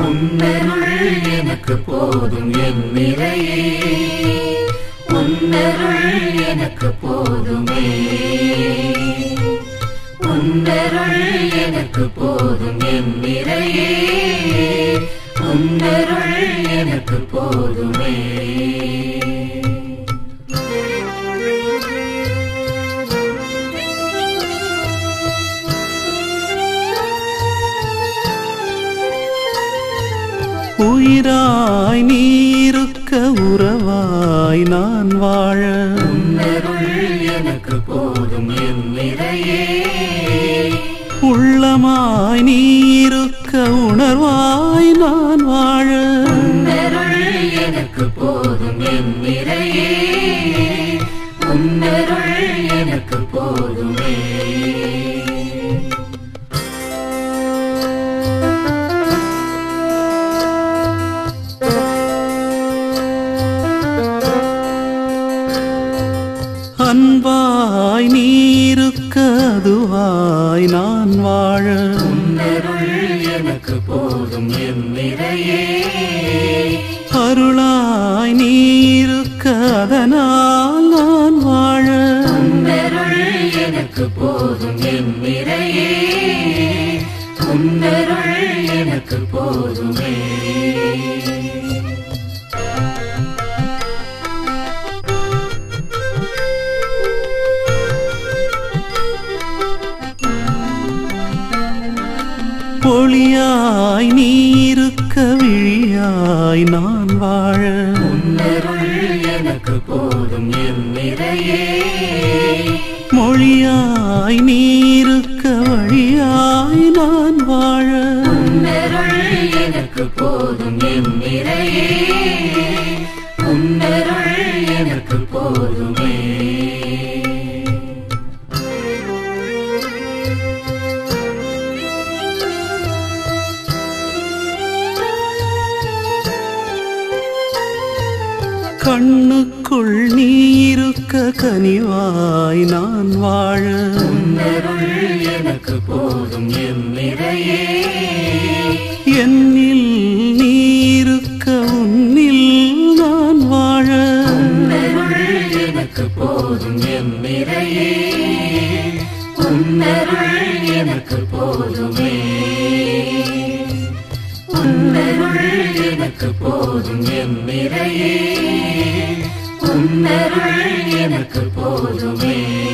உன்னருள் எனக்கு போதும் என் நிறையே உன்னருள் எனக்கு போதுமே. உன்னருள் எனக்கு போதும் என் நிறையே உன்னருள் எனக்கு போதுமே. உயிராய் நீருக்க உறவாய் நான் வாழ. எனக்கு போதும் உள்ளமாய் நீருக்க உணர்வாய் நான் வாழ. எனக்கு போதும் என் நிறையே எனக்கு போதுமே. நீருக்க அதுவாய் நான் வாழ. எனக்கு போதும் என் நிறையே அருளாய் நீருக்க அதனால் நான் வாழ. எனக்கு போதும் என் நிறையே எனக்கு போதுமே. பொழியாய் நீருக்க விழியாய் நான் வாழ. எனக்கு போதும் மொழியாய் நீருக்க வழியாய் கண்ணுக்குள் நீருக்க கனிவாய் நான் வாழ. எனக்கு போதும் என்னில் நீருக்க உன்னில் நான் வாழ. எனக்கு போதும் எனக்கு போதுமே. எனக்கு போதும் என் நிறையே. உன்னருள் எனக்கு போதுமே.